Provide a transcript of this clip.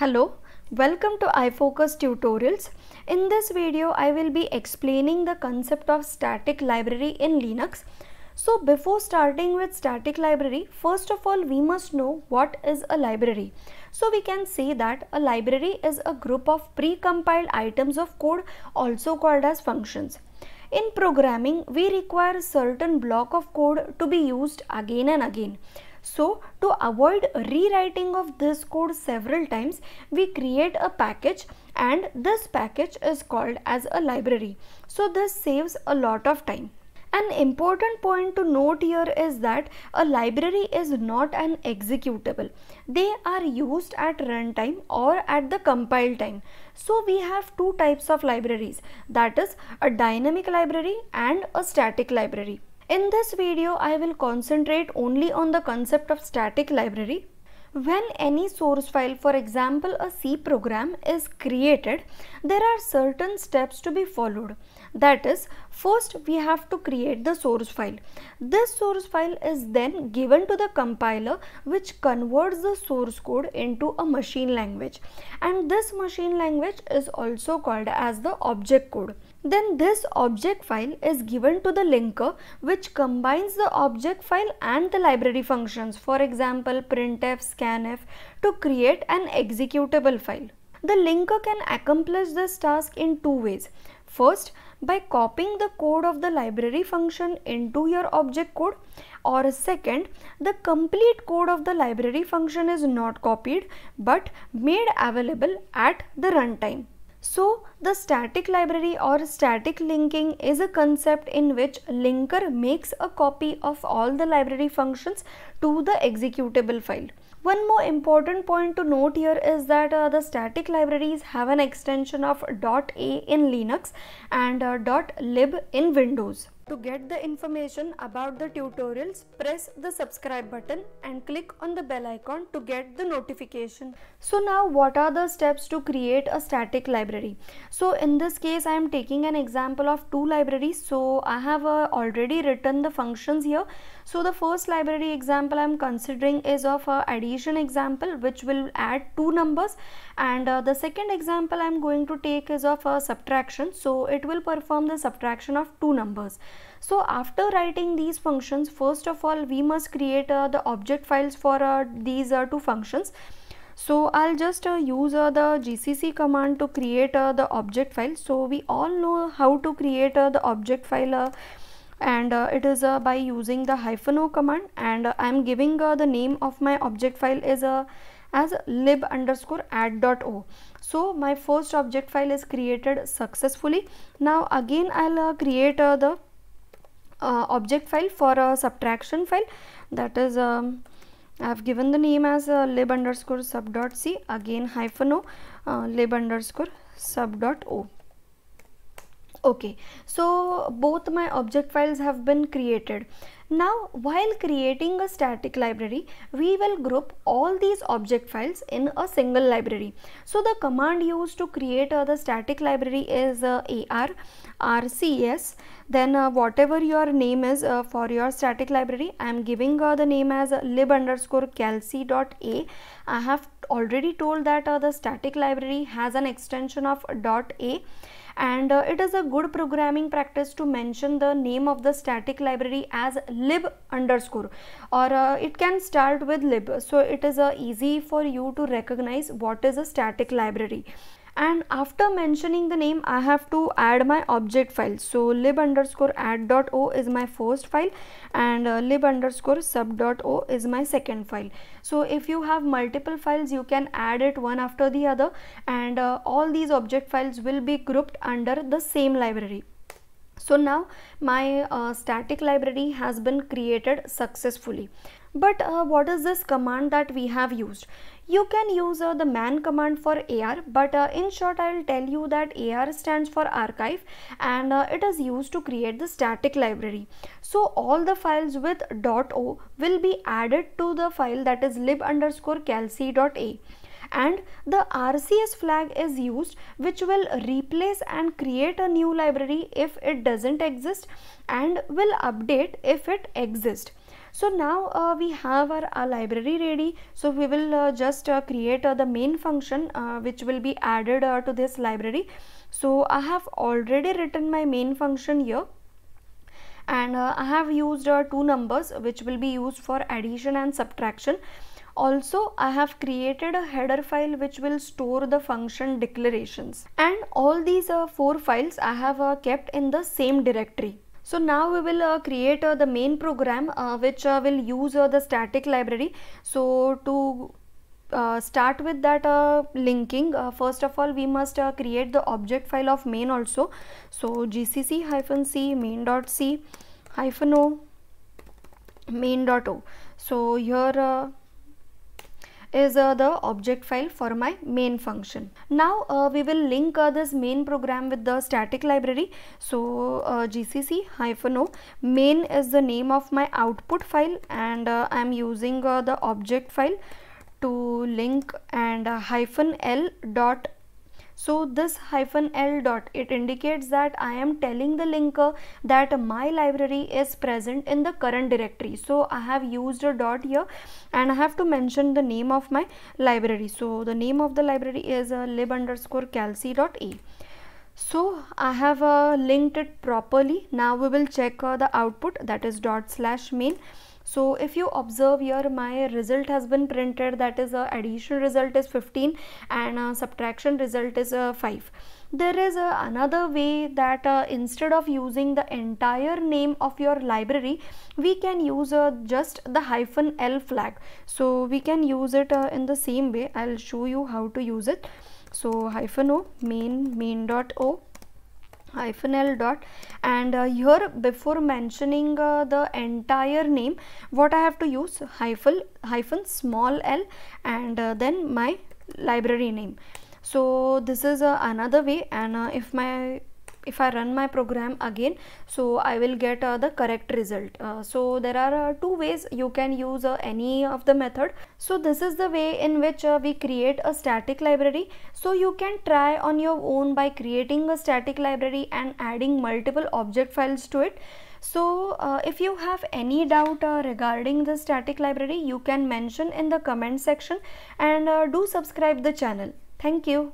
Hello, welcome to iFocus tutorials. In this video, I will be explaining the concept of static library in Linux. So before starting with static library, first of all, we must know what is a library. So we can say that a library is a group of pre-compiled items of code also called as functions. In programming, we require a certain block of code to be used again and again. So to avoid rewriting of this code several times, we create a package and this package is called as a library. So this saves a lot of time. An important point to note here is that a library is not an executable. They are used at runtime or at the compile time. So we have two types of libraries that is a dynamic library and a static library. In this video, I will concentrate only on the concept of static library. When any source file, for example a C program is created, there are certain steps to be followed. That is, first we have to create the source file. This source file is then given to the compiler which converts the source code into a machine language. And this machine language is also called as the object code. Then this object file is given to the linker which combines the object file and the library functions for example printf, scanf to create an executable file. The linker can accomplish this task in two ways. First, by copying the code of the library function into your object code or second, the complete code of the library function is not copied but made available at the runtime. So the static library or static linking is a concept in which linker makes a copy of all the library functions to the executable file. One more important point to note here is that uh, the static libraries have an extension of .a in Linux and uh, .lib in Windows. To get the information about the tutorials, press the subscribe button and click on the bell icon to get the notification. So now what are the steps to create a static library? So in this case I am taking an example of two libraries. So I have uh, already written the functions here. So the first library example I am considering is of a addition example which will add two numbers and uh, the second example I am going to take is of a subtraction. So it will perform the subtraction of two numbers. So after writing these functions, first of all, we must create uh, the object files for uh, these uh, two functions. So I'll just uh, use uh, the gcc command to create uh, the object file. So we all know how to create the object file and it is by using the hyphen o command and I'm giving the name of my object file is as lib underscore add dot o so my first object file is created successfully now again i'll create the uh, object file for a subtraction file. That is um, I have given the name as uh, lib underscore sub dot c again hyphen o uh, lib underscore sub dot o. Okay so both my object files have been created now while creating a static library we will group all these object files in a single library. So the command used to create uh, the static library is uh, ar rcs then uh, whatever your name is uh, for your static library i am giving uh, the name as lib underscore calc dot a. I have already told that uh, the static library has an extension of dot a. And uh, it is a good programming practice to mention the name of the static library as lib underscore. Or uh, it can start with lib. So it is uh, easy for you to recognize what is a static library. And after mentioning the name I have to add my object file. So lib underscore add dot o is my first file and uh, lib underscore sub dot o is my second file. So if you have multiple files you can add it one after the other and uh, all these object files will be grouped under the same library so now my uh, static library has been created successfully. But uh, what is this command that we have used? You can use uh, the man command for AR but uh, in short I will tell you that AR stands for archive and uh, it is used to create the static library. So all the files with .o will be added to the file that is lib underscore calc.a and the RCS flag is used which will replace and create a new library if it doesn't exist and will update if it exists. so now uh, we have our, our, library ready. So we will uh, just uh, create uh, the main function uh, which will be added uh, to this library. So I have already written my main function here. And I have used two numbers which will be used for addition and subtraction also I have created a header file which will store the function declarations and all these four files I have kept in the same directory so now we will uh, create uh, the main program uh, which uh, will use uh, the static library. So to uh, start with that linking, first of all we must create the object file of main also. So gcc hyphen c main.c hyphen o main.o. So here is uh, the object file for my main function. Now uh, we will link uh, this main program with the static library. So gcc hyphen o main is the name of my output file and I am using the object file to link and hyphen l dot so this hyphen L dot it indicates that I am telling the linker that my library is present in the current directory. So I have used a dot here and I have to mention the name of my library. So the name of the library is uh, lib underscore calc dot a. So I have uh, linked it properly. Now we will check uh, the output that is dot slash main so if you observe here my result has been printed. That is a addition result is 15 and a subtraction result is uh, 5 there is uh, another way that uh, instead of using the entire name of your library we can use uh, just the hyphen l flag. So we can use it uh, in the same way. I'll show you how to use it. So hyphen o main main dot o hyphen l dot. And uh, here before mentioning uh, the entire name what I have to use? Hyphen hyphen small l and uh, then my library name. So this is uh, another way. And uh, if my if I run my program again so I will get uh, the correct result. Uh, so there are uh, two ways you can use uh, any of the method. So this is the way in which uh, we create a static library. So you can try on your own by creating a static library and adding multiple object files to it. So uh, if you have any doubt uh, regarding the static library you can mention in the comment section and uh, do subscribe the channel. Thank you